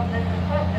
of the